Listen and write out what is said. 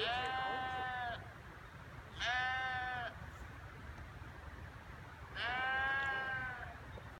Uh,